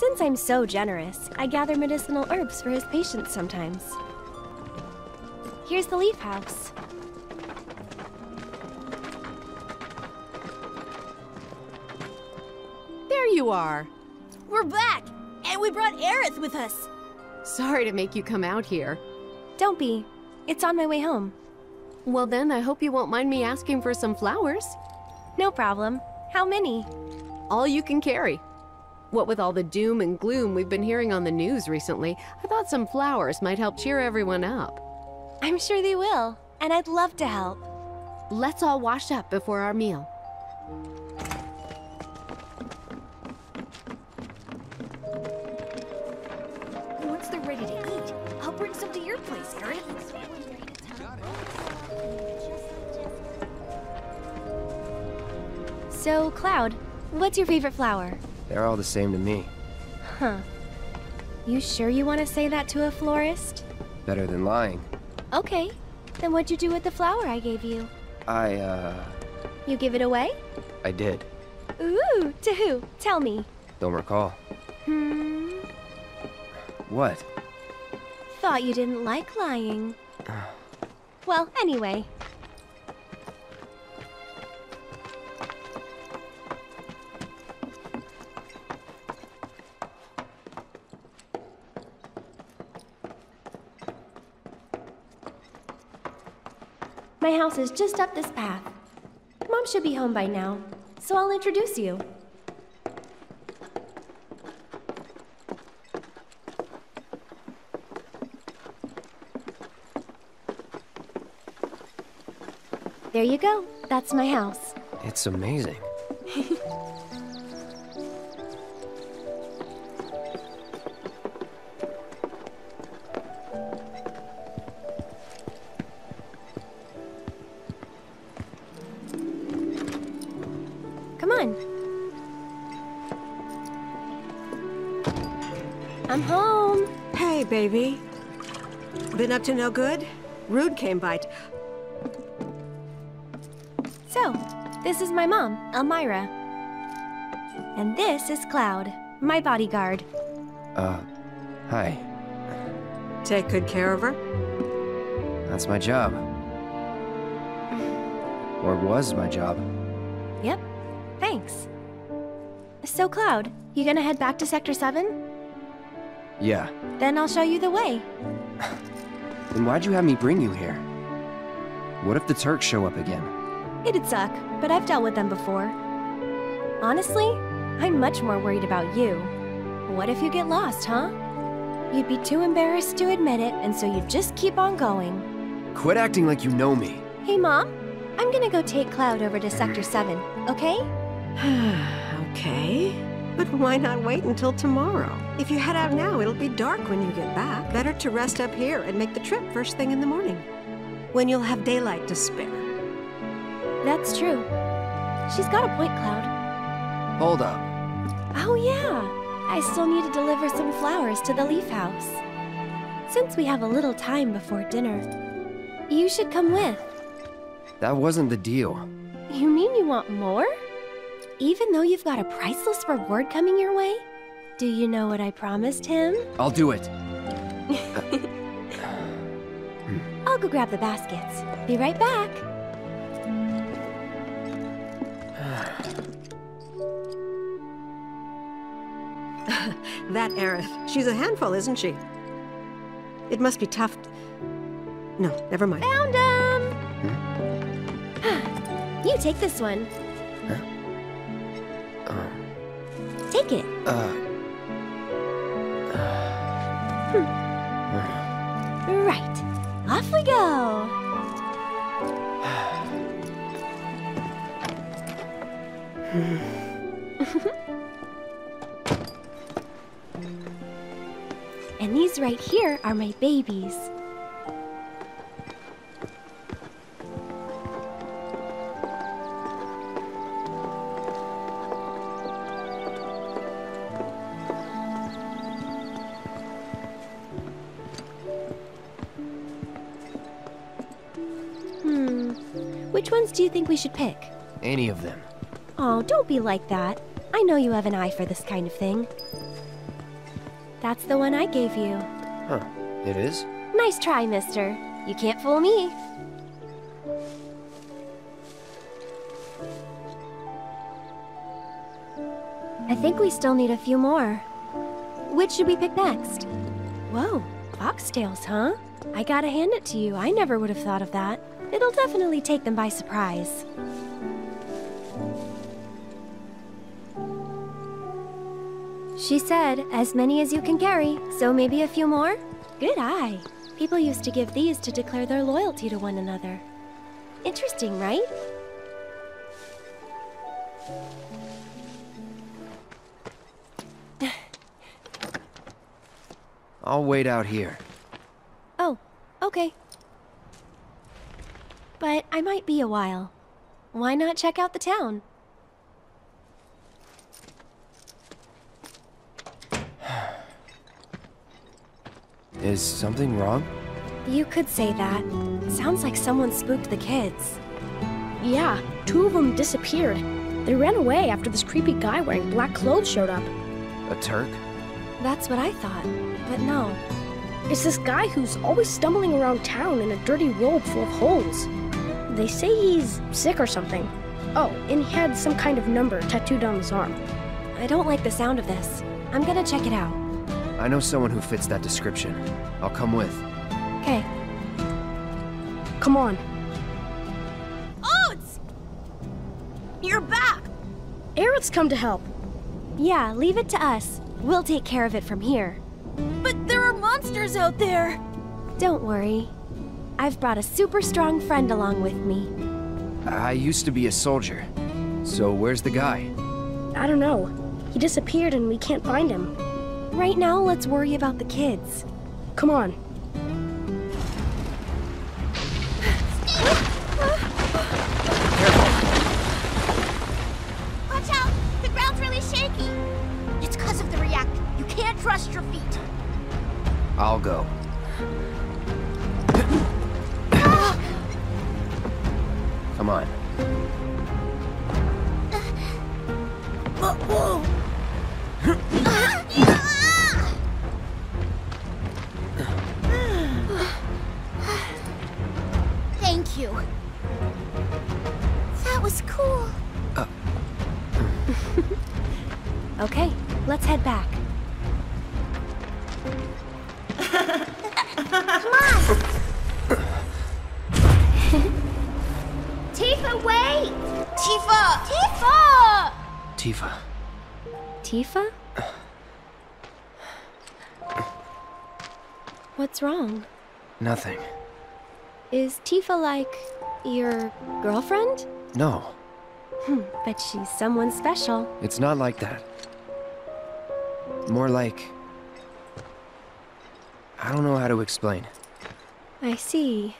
Since I'm so generous, I gather medicinal herbs for his patients sometimes. Here's the leaf house. There you are. We're back! And we brought Aerith with us! Sorry to make you come out here. Don't be. It's on my way home. Well then, I hope you won't mind me asking for some flowers. No problem. How many? All you can carry. What with all the doom and gloom we've been hearing on the news recently, I thought some flowers might help cheer everyone up. I'm sure they will, and I'd love to help. Let's all wash up before our meal. Once they're ready to eat, I'll bring some to your place, Aerith. So, Cloud, what's your favorite flower? They're all the same to me. Huh. You sure you want to say that to a florist? Better than lying. Okay. Then what'd you do with the flower I gave you? I, uh... You give it away? I did. Ooh, to who? Tell me. Don't recall. Hmm. What? Thought you didn't like lying. well, anyway. House is just up this path. Mom should be home by now, so I'll introduce you. There you go. That's my house. It's amazing. up to no good? Rude came by. So, this is my mom, Elmyra. And this is Cloud, my bodyguard. Uh, hi. Take good care of her? That's my job. Or was my job. Yep, thanks. So, Cloud, you gonna head back to Sector 7? Yeah. Then I'll show you the way. Then why'd you have me bring you here? What if the Turks show up again? It'd suck, but I've dealt with them before. Honestly, I'm much more worried about you. What if you get lost, huh? You'd be too embarrassed to admit it, and so you'd just keep on going. Quit acting like you know me. Hey, Mom, I'm gonna go take Cloud over to Sector 7, okay? okay. But why not wait until tomorrow? If you head out now, it'll be dark when you get back. Better to rest up here and make the trip first thing in the morning. When you'll have daylight to spare. That's true. She's got a point, Cloud. Hold up. Oh, yeah. I still need to deliver some flowers to the Leaf House. Since we have a little time before dinner, you should come with. That wasn't the deal. You mean you want more? Even though you've got a priceless reward coming your way? Do you know what I promised him? I'll do it. I'll go grab the baskets. Be right back. That Aerith. She's a handful, isn't she? It must be tough. No, never mind. Found him! you take this one. Take it. Uh, Right. Off we go. and these right here are my babies. You think we should pick? any of them. Oh, don't be like that. I know you have an eye for this kind of thing. That's the one I gave you. Huh. It is? Nice try, mister. You can't fool me. I think we still need a few more. Which should we pick next? Whoa, foxtails, huh? I gotta hand it to you. I never would have thought of that. It'll definitely take them by surprise. She said, as many as you can carry, so maybe a few more? Good eye. People used to give these to declare their loyalty to one another. Interesting, right? I'll wait out here. Oh, okay. But I might be a while. Why not check out the town? Is something wrong? You could say that. Sounds like someone spooked the kids. Yeah, two of them disappeared. They ran away after this creepy guy wearing black clothes showed up. A Turk? That's what I thought, but no. It's this guy who's always stumbling around town in a dirty robe full of holes. They say he's sick or something. Oh, and he had some kind of number tattooed on his arm. I don't like the sound of this. I'm gonna check it out. I know someone who fits that description. I'll come with. Okay. Come on. Oats! You're back! Aerith's come to help. Yeah, leave it to us. We'll take care of it from here. But there are monsters out there! Don't worry. I've brought a super strong friend along with me. I used to be a soldier. So where's the guy? I don't know. He disappeared and we can't find him. Right now, let's worry about the kids. Come on. Thank you. That was cool. Uh. Okay, let's head back. What's wrong? Nothing. Is Tifa like your girlfriend? No, Hmm, but she's someone special. it's not like that. More like. I don't know how to explain. I see.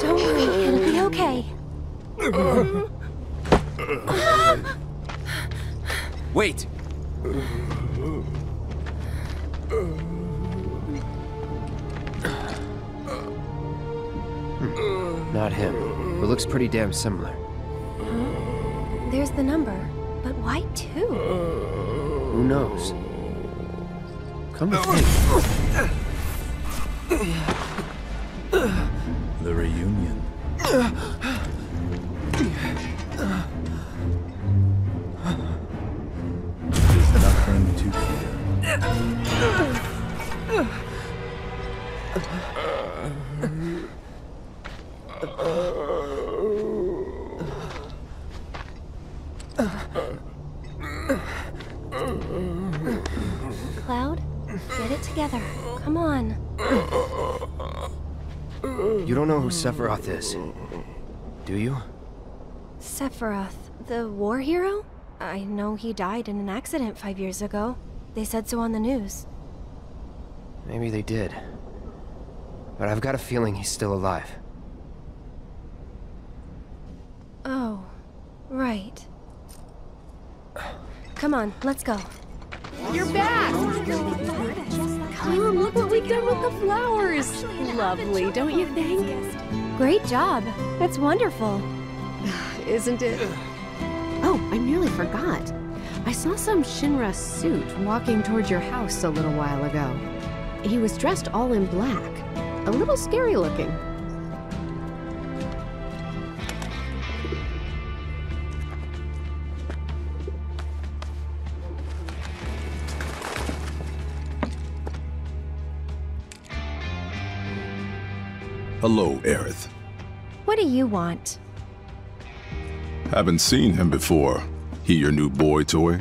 Don't worry, it'll be okay. Wait! Hmm, Not him. But looks pretty damn similar. There's the number. But why two? Who knows? Come to think. The reunion. Cloud, get it together. Come on. You don't know who Sephiroth is, do you? Sephiroth, the war hero? I know he died in an accident five years ago. They said so on the news. Maybe they did. But I've got a feeling he's still alive. Oh, right. Come on, let's go. You're back! Come, look what we've done with the flowers! Lovely, don't you think? Great job. That's wonderful. isn't it? Oh, I nearly forgot. I saw some Shinra suit walking towards your house a little while ago. He was dressed all in black. A little scary looking. Hello, Aerith. What do you want? Haven't seen him before. He your new boy toy?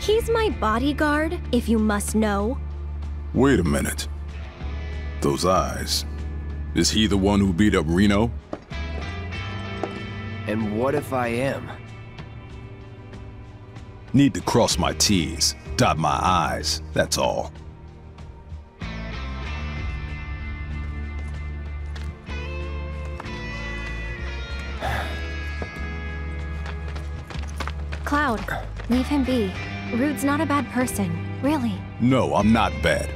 He's my bodyguard, if you must know. Wait a minute. Those eyes. Is he the one who beat up Reno? And what if I am? Need to cross my T's, dot my I's, that's all. Cloud, leave him be. Rude's not a bad person, really. No, I'm not bad.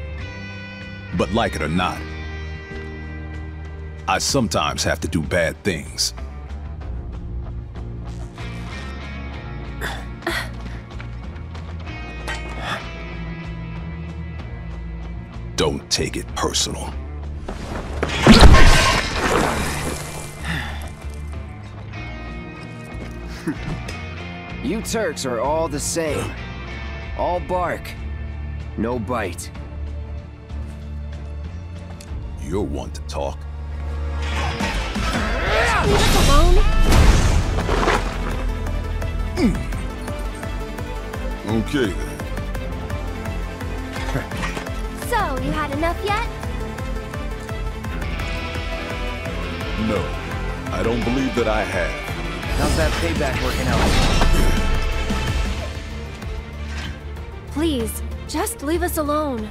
But like it or not, I sometimes have to do bad things. Don't take it personal. You Turks are all the same. All bark. No bite. You're one to talk. Leave us alone. Okay then. So, you had enough yet? No, I don't believe that I have. How's that payback working out? Please, just leave us alone.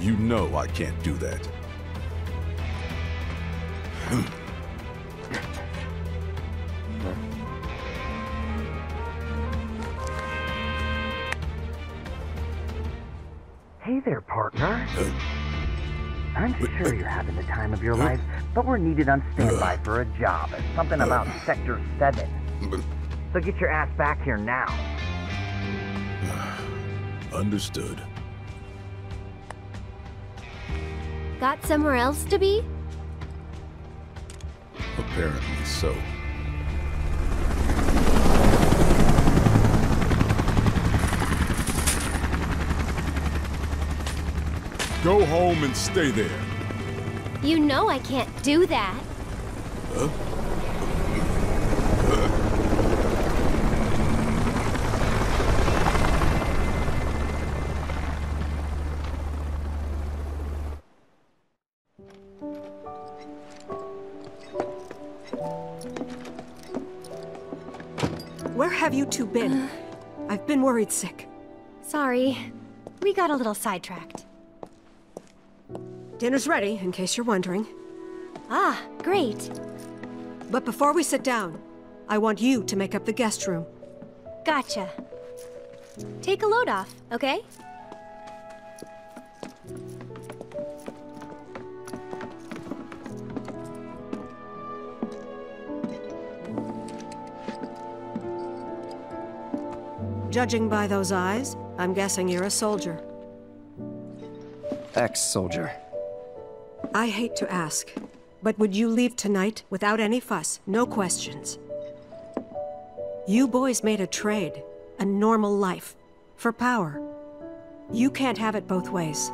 You know I can't do that. Hey there, partner. I'm sure you're having the time of your life, but we're needed on standby for a job. Something about Sector 7. So get your ass back here now. Understood. Got somewhere else to be? Apparently so. Go home and stay there. You know I can't do that. Where have you two been? I've been worried sick. Sorry. We got a little sidetracked. Dinner's ready, in case you're wondering. Ah, great. But before we sit down, I want you to make up the guest room. Gotcha. Take a load off, okay? Judging by those eyes, I'm guessing you're a soldier. Ex-soldier. I hate to ask, but would you leave tonight without any fuss, no questions? You boys made a trade, a normal life, for power. You can't have it both ways.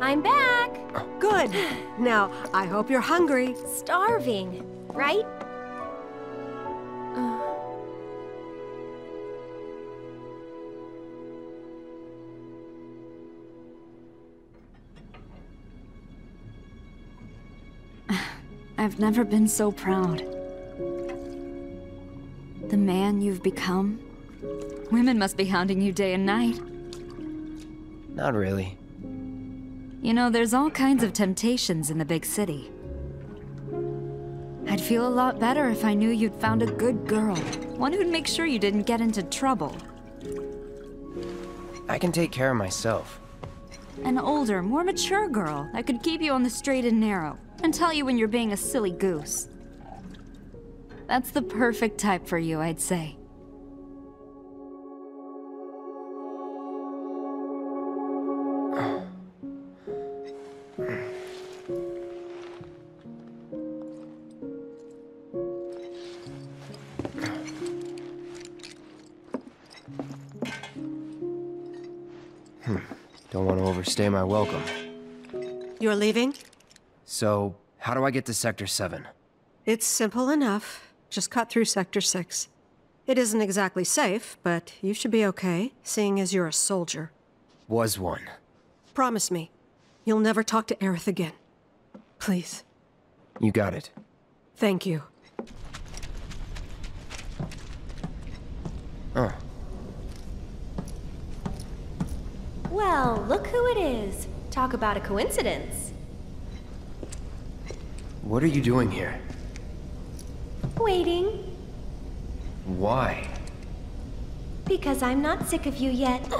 I'm back! Good. Now, I hope you're hungry. Starving, right? I've never been so proud. The man you've become. Women must be hounding you day and night. Not really. You know, there's all kinds of temptations in the big city. I'd feel a lot better if I knew you'd found a good girl. One who'd make sure you didn't get into trouble. I can take care of myself. An older, more mature girl that could keep you on the straight and narrow and tell you when you're being a silly goose. That's the perfect type for you, I'd say. Overstay my welcome. You're leaving? So, how do I get to Sector 7? It's simple enough. Just cut through Sector 6. It isn't exactly safe, but you should be okay, seeing as you're a soldier. Was one. Promise me, you'll never talk to Aerith again. Please. You got it. Thank you. Oh, Well, look who it is. Talk about a coincidence. what are you doing here? Waiting. Why? Because I'm not sick of you yet.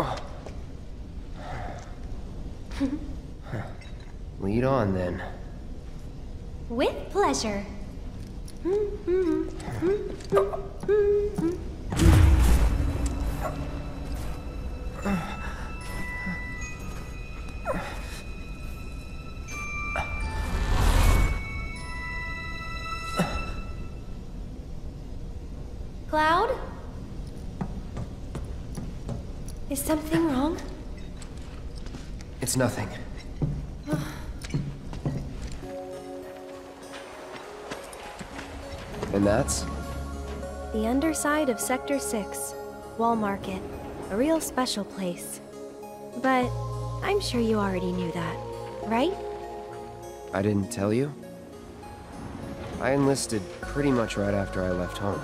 Lead on then. With pleasure. Cloud? Is something wrong? It's nothing. and that's? The underside of Sector 6, Wall Market. A real special place. But I'm sure you already knew that, right? I didn't tell you? I enlisted pretty much right after I left home.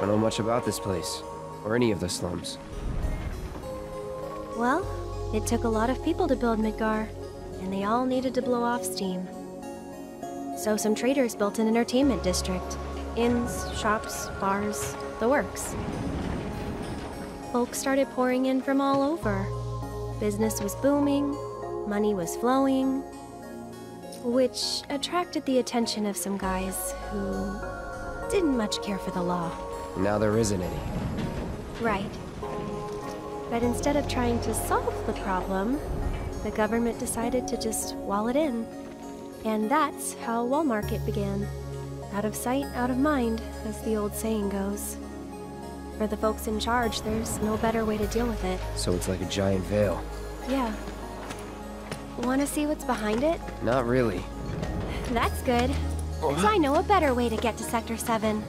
Don't know much about this place, or any of the slums. Well, it took a lot of people to build Midgar, and they all needed to blow off steam. So some traders built an entertainment district. Inns, shops, bars, the works. Folks started pouring in from all over. Business was booming, money was flowing, which attracted the attention of some guys who didn't much care for the law. Now there isn't any. Right. But instead of trying to solve the problem, the government decided to just wall it in. And that's how Wall Market began. Out of sight, out of mind, as the old saying goes. For the folks in charge, there's no better way to deal with it. So it's like a giant veil. Yeah. Want to see what's behind it? Not really. That's good. 'Cause I know a better way to get to Sector 7.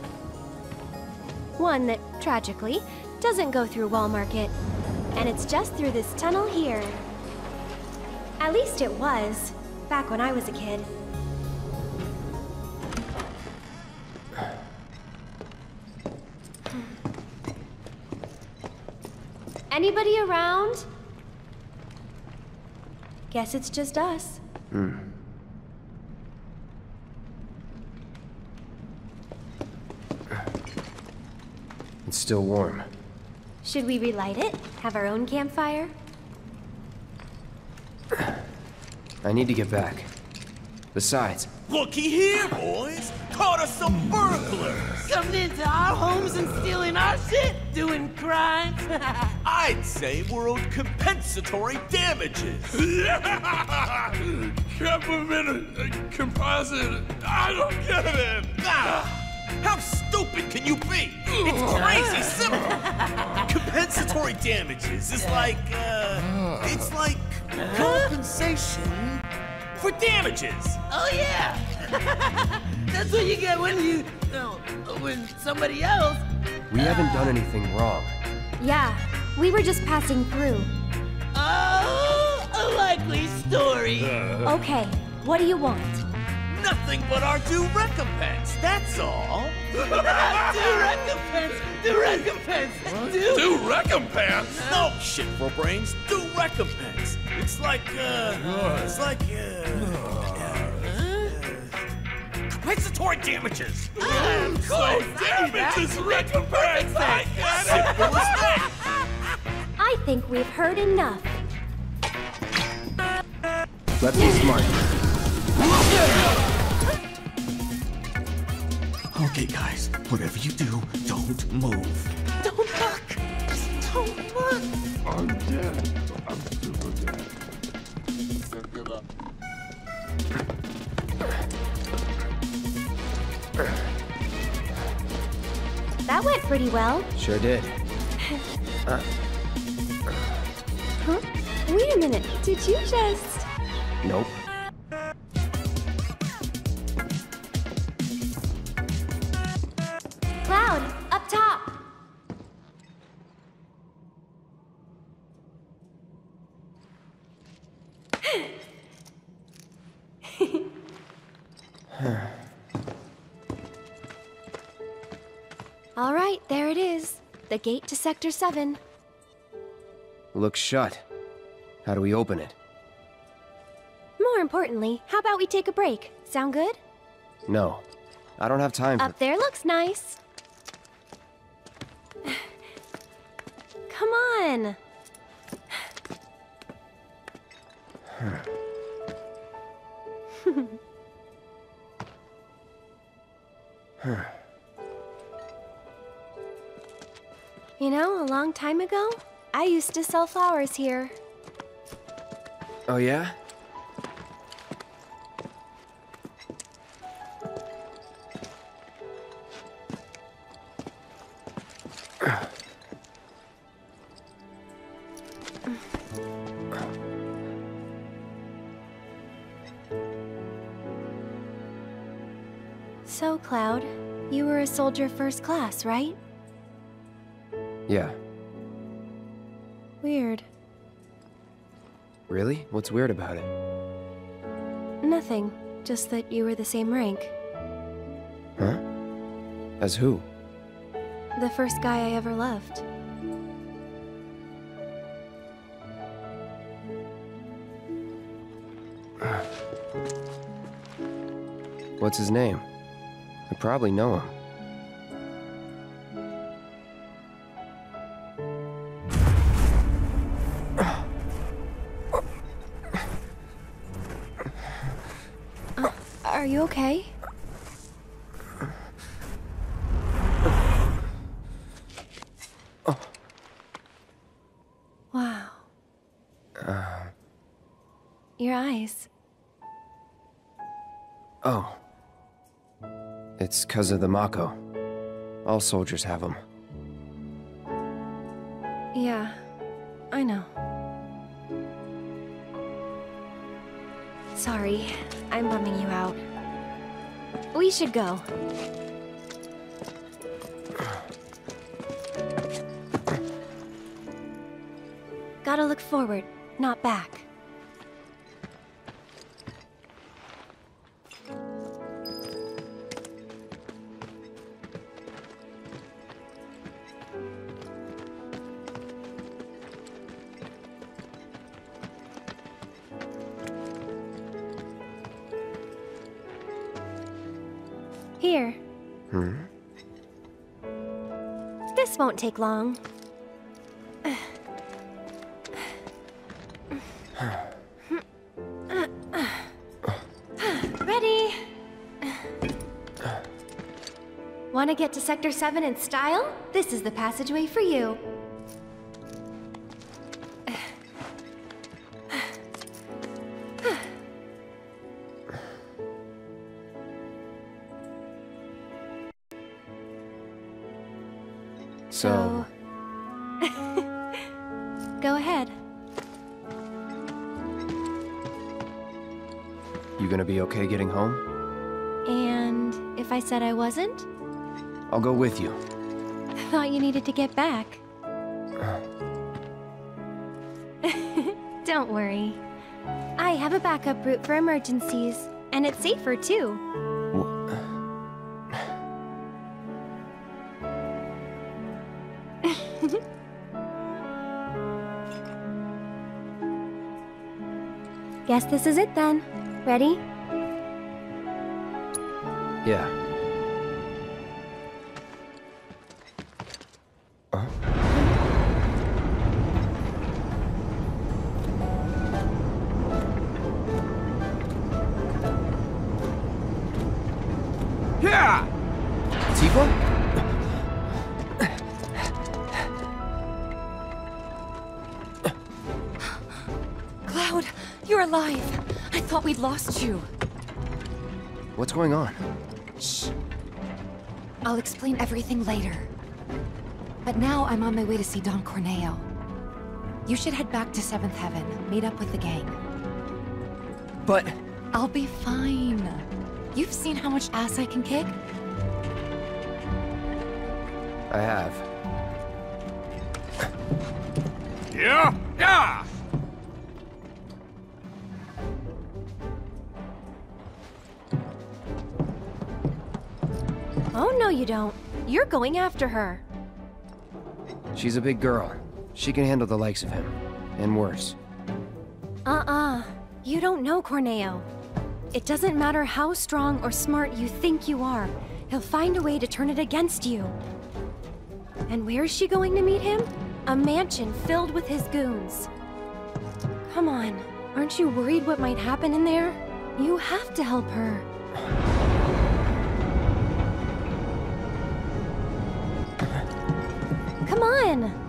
One that, tragically, doesn't go through Wall Market. And it's just through this tunnel here. At least it was, back when I was a kid. Anybody around? Guess it's just us. Hmm. Still warm. Should we relight it? Have our own campfire? I need to get back. Besides, Looky here, boys! Caught us some burglars! Coming into our homes and stealing our shit? Doing crimes? I'd say we're owed compensatory damages. Complimented, composite. I don't get it. Ah, how stupid can you be? It's crazy simple. compensatory damages is like, uh, it's like compensation for damages. oh yeah! That's what you get when you, no, when somebody else. we haven't done anything wrong. Yeah, we were just passing through. Oh, a likely story. Okay, what do you want? Nothing but our due recompense, that's all. due recompense, do recompense, do. Due recompense? No, shit for brains. Due recompense. It's like, uh, it's like, uh, compensatory damages. Ah, of course, I knew that. Damages recompense. I got it. Simple as that. I think we've heard enough. Let's be smart. Okay, guys, whatever you do, don't move. Don't look! Just don't look! I'm dead. I'm super dead. That went pretty well. Sure did. Uh, Huh? Wait a minute. Did you just... nope. All right, there it is. The gate to Sector 7. Looks shut. How do we open it? More importantly, how about we take a break? Sound good? No. I don't have time for... Up there looks nice. Come on. Long time ago, I used to sell flowers here. Oh, yeah? So, Cloud, you were a soldier first class, right? Yeah. Weird. Really? What's weird about it? Nothing. Just that you were the same rank. Huh? As who? The first guy I ever loved. What's his name? I probably know him. You okay? Oh. Wow. Uh, Your eyes. oh. It's because of the Mako. All soldiers have them. We should go. Gotta look forward, not back. Take long. Ready? Want to get to Sector 7 in style? This is the passageway for you. So, Go ahead. you gonna be okay getting home? And if I said I wasn't? I'll go with you. I thought you needed to get back. Don't worry. I have a backup route for emergencies, and it's safer too. Guess this is it then. Ready? Yeah. Yeah! We'd lost you. What's going on? Shh. I'll explain everything later. But now I'm on my way to see Don Corneo. You should head back to Seventh Heaven, meet up with the gang. But... I'll be fine. You've seen how much ass I can kick? I have. Yeah? Yeah! You don't. You're going after her. She's a big girl. She can handle the likes of him. And worse. Uh-uh. You don't know Corneo. It doesn't matter how strong or smart you think you are. He'll find a way to turn it against you. And where is she going to meet him? A mansion filled with his goons. Come on. Aren't you worried what might happen in there? You have to help her. Come on!